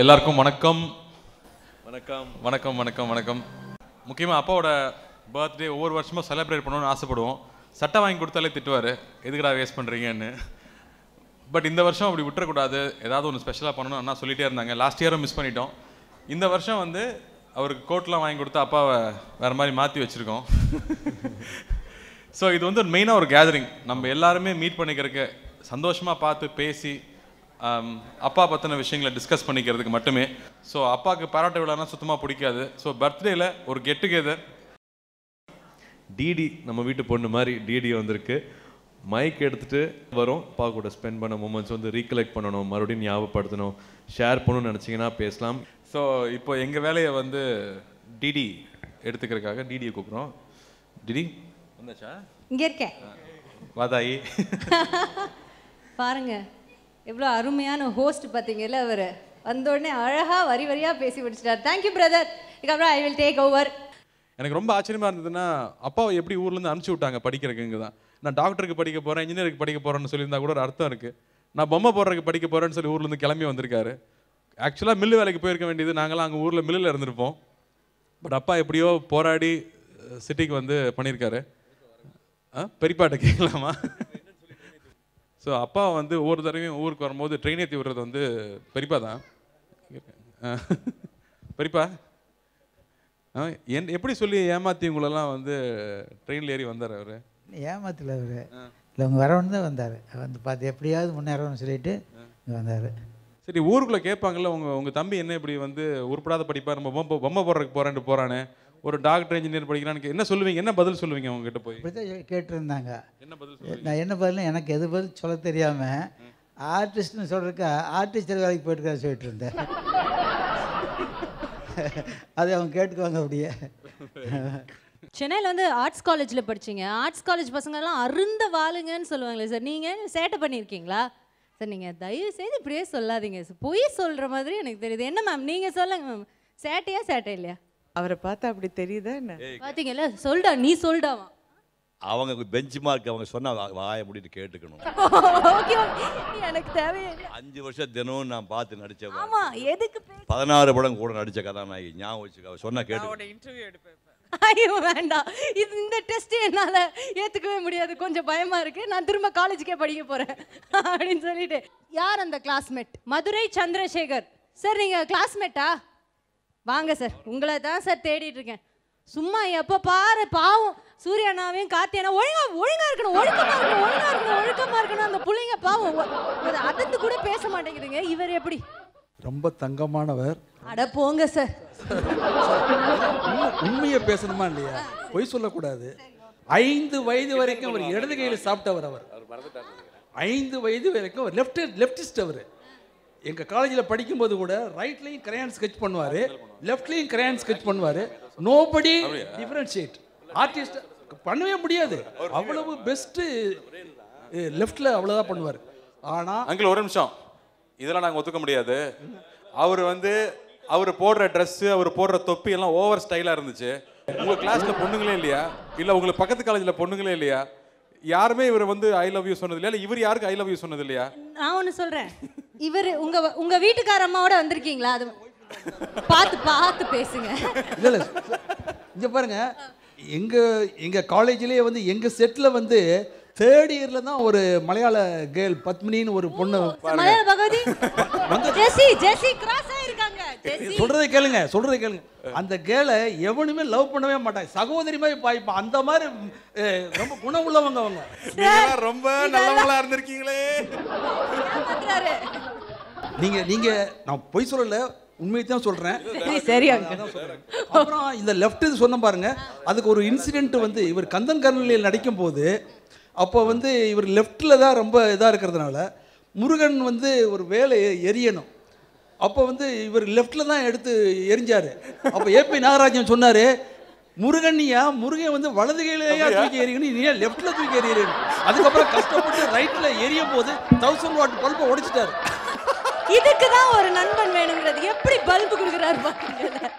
எல்லாருக்கும் வணக்கம். வணக்கம். வணக்கம் வணக்கம் வணக்கம். முக்கியமாக அப்பாவோட பர்த்டே ஒவ்வொரு வருஷமும் செலிப்ரேட் பண்ணணும்னு ஆசைப்படுவோம். சட்டை வாங்கி கொடுத்தாலே திட்டுவார். எதுக்குடா வேஸ்ட் பண்ணுறீங்கன்னு பட் இந்த வருஷம் அப்படி விட்டுறக்கூடாது. ஏதாவது ஒன்று ஸ்பெஷலாக பண்ணணும் அண்ணா சொல்லிட்டே இருந்தாங்க. லாஸ்ட் இயரும் மிஸ் பண்ணிட்டோம். இந்த வருஷம் வந்து அவருக்கு கோட்லாம் வாங்கி கொடுத்து அப்பாவை வேறு மாதிரி மாற்றி வச்சுருக்கோம். ஸோ இது வந்து மெயினாக ஒரு கேதரிங் நம்ம எல்லாருமே மீட் பண்ணிக்கிறதுக்கு சந்தோஷமாக பார்த்து பேசி அப்பா பற்றின விஷயங்களை டிஸ்கஸ் பண்ணிக்கிறதுக்கு மட்டுமே. ஸோ அப்பாவுக்கு பாராட்ட விழானா சுத்தமாக பிடிக்காது. ஸோ பர்த்டேல ஒரு கெட் டுகெதர் டிடி நம்ம வீட்டு பொண்ணு மாதிரி டிடி வந்திருக்கு. மைக் எடுத்துட்டு வரும். அப்பா கூட ஸ்பெண்ட் பண்ண மூமெண்ட்ஸ் வந்து ரீகலெக்ட் பண்ணணும் மறுபடியும் ஞாபகப்படுத்தணும் ஷேர் பண்ணணும்னு நினச்சிங்கன்னா பேசலாம். ஸோ இப்போ எங்கள் வேலையை வந்து டிடி எடுத்துக்கிறதுக்காக டிடியை கூப்பிட்றோம். டிடி வந்தாச்சா? இங்க இருக்கேன். வாதாயி பாருங்க. எவ்வளோ அருமையான ஹோஸ்ட் பார்த்தீங்கல்ல அவர். வந்த உடனே வரி வரியாக பேசி முடிச்சிட்டார். தேங்க்யூ பிரதர் இதுக்கப்புறம் ஐ வில் டேக் ஓவர் எனக்கு ரொம்ப ஆச்சரியமா இருந்ததுன்னா அப்பாவை எப்படி ஊர்லேருந்து அனுப்பிச்சி விட்டாங்க படிக்கிறதுக்குங்க தான். நான் டாக்டருக்கு படிக்க போகிறேன் இன்ஜினியருக்கு படிக்க போகிறேன்னு சொல்லியிருந்தா கூட ஒரு அர்த்தம் இருக்குது நான் பொம்மை போடுறதுக்கு படிக்க போகிறேன்னு சொல்லி ஊர்லேருந்து கிளம்பி வந்திருக்காரு. ஆக்சுவலாக மில்லு வேலைக்கு போயிருக்க வேண்டியது நாங்களாம் அங்கே ஊரில் மில்லில் இருந்திருப்போம். பட் அப்பா எப்படியோ போராடி சிட்டிக்கு வந்து பண்ணியிருக்காரு. ஆ பெரியப்பாட்ட கேட்கலாமா? ஸோ அப்பா வந்து ஒவ்வொரு தடவையும் ஊருக்கு வரும்போது ட்ரெயின் ஏற்றி விடுறது வந்து பெரியப்பா தான். பெரியப்பா என் எப்படி சொல்லி ஏமாத்தி உங்களெல்லாம் வந்து ட்ரெயினில் ஏறி வந்தார் அவர்? ஏமாத்தல அவர். இல்லை அவங்க வரவன்னு தான் வந்தார். வந்து பார்த்து எப்படியாவது முன்னேறணும்னு சொல்லிட்டு இங்கே வந்தார். சரி ஊருக்குள்ளே கேட்பாங்கல்ல உங்க உங்க தம்பி என்ன இப்படி வந்து உருப்படாத படிப்பா நம்ம பொம்மை பொம்மை போடுறதுக்கு போறேன்ட்டு போறானே? ஒரு டாக்டர் இன்ஜினியர் படிக்கிறான்னு என்ன சொல்லுவீங்க? என்ன பதில் சொல்லுவீங்க அவங்க கிட்ட போய் கேட்டிருந்தாங்க. என்ன பதில் நான் என்ன பதில் எனக்கு எது பதில் சொல்ல தெரியாமல் ஆர்டிஸ்ட்னு சொல்கிறதுக்கு ஆர்டிஸ்ட் வேலைக்கு போயிட்டு சொல்லிட்டு இருந்தேன். அதை அவங்க கேட்டுக்குவாங்க அப்படியே. சென்னையில் வந்து ஆர்ட்ஸ் காலேஜில் படிச்சீங்க. ஆர்ட்ஸ் காலேஜ் பசங்கெல்லாம் அருந்த வாளுங்கன்னு சொல்லுவாங்களே சார். நீங்கள் சேட்டை பண்ணியிருக்கீங்களா? சார் நீங்கள் தயவு செய்து இப்படியே சொல்லாதீங்க சார். பொய் சொல்கிற மாதிரி எனக்கு தெரியுது. என்ன மேம் நீங்கள் சொல்லுங்க மேம் சேட்டையா சேட்டை இல்லையா? அவரை பார்த்தா அப்படி தெரியுதா என்ன? பார்த்தீங்கல்ல சொல்டா நீ சொல்டாவா? அவங்க பெஞ்ச் மார்க் அவங்க சொன்னா வாயை மூடிட்டு கேட்டுக்கணும். ஓகே எனக்கு தேவையில்லை அஞ்சு வருஷம் தினமும் நான் பார்த்து நடிச்ச ஆமா எதுக்கு பதினாறு படம் கூட நடிச்ச கதாநாயகி ஞாபகம் வச்சுக்க சொன்னா கேட்டு இன்டர்வியூ எடுப்பேன் ஐயோ வேண்டாம். இது இந்த டெஸ்ட் என்னால ஏத்துக்கவே முடியாது. கொஞ்சம் பயமா இருக்கு. நான் திரும்ப காலேஜுக்கே படிக்க போறேன். அப்படின்னு சொல்லிட்டு. யார் அந்த கிளாஸ்மேட் மதுரை சந்திரசேகர். சார் நீங்க கிளாஸ்மேட்டா வாங்க சார் உங்களை தான் சார் தேடிட்டு இருக்கேன். சும்மா எப்போ பாரு பாவம். சூர்யானாவையும் கார்த்தியானா ஒழுங்கா ஒழுங்கா இருக்கணும் ஒழுக்கமா இருக்கணும் ஒழுங்கா இருக்கணும் ஒழுக்கமா இருக்கணும். அந்த புள்ளைங்க பாவம். அதிர்ந்து கூட பேச மாட்டேங்குதுங்க. இவர் எப்படி? ரொம்ப தங்கமானவர். அட போங்க சார். உண்மை- உண்மையை பேசணுமா இல்லையா? பொய் சொல்லக்கூடாது. ஐந்து வயது வரைக்கும் அவர் இடது கையில் சாப்பிட்டவர் அவர். ஐந்து வயது வரைக்கும் லெஃப்ட் லெஃப்டிஸ்ட் அவர். எங்கள் காலேஜில் படிக்கும்போது கூட ரைட்லேயும் கிரையான் ஸ்கெச் பண்ணுவார் லெஃப்ட்லேயும் கிரையான் ஸ்கெச் பண்ணுவார். நோபடி டிஃபரன்ஷியேட் ஆர்டிஸ்ட் பண்ணவே முடியாது. அவ்வளவு பெஸ்ட்டு லெஃப்டில் அவ்வளோதான் பண்ணுவார். ஆனால் அங்கிள் ஒரு நிமிஷம். இதெல்லாம் நாங்கள் ஒத்துக்க முடியாது. அவர் வந்து அவர் போடுற ட்ரெஸ்ஸு அவர் போடுற தொப்பி எல்லாம் ஓவர் ஸ்டைலாக இருந்துச்சு. உங்கள் கிளாஸில் பொண்ணுங்களே இல்லையா? இல்லை உங்களுக்கு பக்கத்து காலேஜில் பொண்ணுங்களே இல்லையா? யாருமே இவர் வந்து ஐ லவ் யூ சொன்னது இல்லையா? இல்லை இவர் யாருக்கு ஐ லவ் யூ சொன்னது இல்லையா? நான் ஒன்று சொல்றேன். இவர் உங்க உங்க வீட்டுக்கார அம்மாவோட வந்திருக்கீங்களா? அது பார்த்து பார்த்து பேசுங்க. இல்லை இல்லை. இங்கே பாருங்க. எங்கள் எங்கள் காலேஜ்லேயே வந்து எங்கள் செட்டில் வந்து தேர்ட் இயரில் தான் ஒரு மலையாள கேர்ள் பத்மினின்னு ஒரு பொண்ணு மலையாள பகவதி? ஜெசி ஜெசி கிராஸ் ஆயிருக்காங்க. சொல்றதை கேளுங்க சொல்றதை கேளுங்க. அந்த கேளை எவனுமே லவ் பண்ணவே மாட்டாங்க. சகோதரி மாதிரி பாய்ப்பான் அந்த மாதிரி ரொம்ப குணம் உள்ளவங்க அவங்க. ரொம்ப நல்லவங்களா இருந்திருக்கீங்களே. நீங்க நீங்க நான் பொய் சொல்லல உண்மையை தான் சொல்றேன். சரி. அப்புறம் இந்த லெஃப்ட் சொன்ன பாருங்க அதுக்கு ஒரு இன்சிடென்ட் வந்து இவர் கந்தன் கருணையில் நடிக்கும் போது அப்போ வந்து இவர் லெஃப்டில் தான் ரொம்ப இதாக இருக்கிறதுனால முருகன் வந்து ஒரு வேலை எரியணும். அப்போ வந்து இவர் லெஃப்டில் தான் எடுத்து எரிஞ்சார். அப்போ ஏபி நாகராஜன் சொன்னார் முருகன்யா முருகன் வந்து வலது கையிலேயே தூக்கி எறியணும் நீ லெஃப்டில் தூக்கி எறியணும் அதுக்கப்புறம் கஷ்டப்பட்டு ரைட்டில் எரியும் போது தௌசண்ட் வாட் பல்பை உடைச்சிட்டாரு. இதுக்கு தான் ஒரு நண்பன் வேணுங்கிறது. எப்படி பல்பு கொடுக்குறாரு பாருங்க